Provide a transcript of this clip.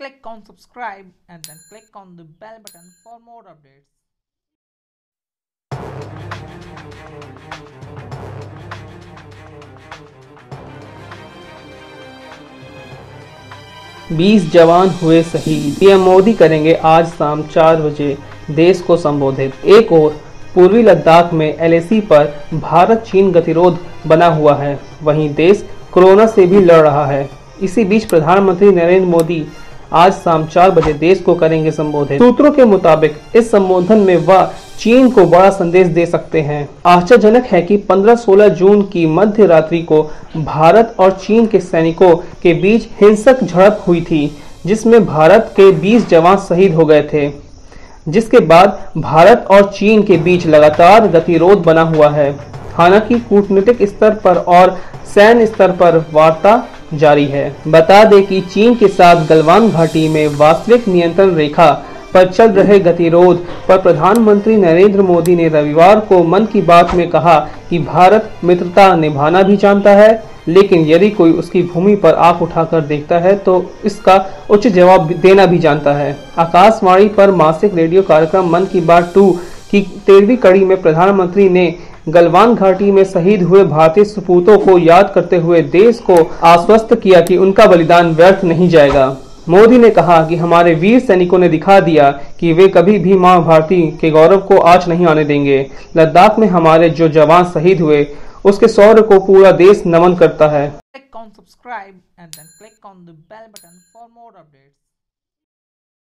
click on subscribe and then click on the bell button for more updates. बीस जवान हुए शहीद। PM Modi करेंगे आज शाम चार बजे देश को संबोधित। एक और पूर्वी लद्दाख में एलएसी पर भारत चीन गतिरोध बना हुआ है। वहीं देश कोरोना से भी लड़ रहा है। इसी बीच प्रधानमंत्री नरेंद्र मोदी आज शाम चार बजे देश को करेंगे संबोधित। सूत्रों के मुताबिक, इस संबोधन में वह चीन को बड़ा संदेश दे सकते हैं। आश्चर्यजनक है कि 15-16 जून की मध्य रात्रि को भारत और चीन के सैनिकों के बीच हिंसक झड़प हुई थी, जिसमें भारत के 20 जवान शहीद हो गए थे। जिसके बाद भारत और चीन के बीच लगातार गतिरोध बना हुआ है। हालाँकि कूटनीतिक स्तर पर और सैन्य स्तर पर वार्ता जारी है। बता दें कि चीन के साथ गलवान घाटी में वास्तविक नियंत्रण रेखा पर चल रहे गतिरोध पर प्रधानमंत्री नरेंद्र मोदी ने रविवार को मन की बात में कहा कि भारत मित्रता निभाना भी जानता है, लेकिन यदि कोई उसकी भूमि पर आँख उठाकर देखता है तो इसका उच्च जवाब देना भी जानता है। आकाशवाणी पर मासिक रेडियो कार्यक्रम मन की बात टू की तेरहवीं कड़ी में प्रधानमंत्री ने गलवान घाटी में शहीद हुए भारतीय सपूतों को याद करते हुए देश को आश्वस्त किया कि उनका बलिदान व्यर्थ नहीं जाएगा। मोदी ने कहा कि हमारे वीर सैनिकों ने दिखा दिया कि वे कभी भी माँ भारती के गौरव को आज नहीं आने देंगे। लद्दाख में हमारे जो जवान शहीद हुए, उसके शौर्य को पूरा देश नमन करता है।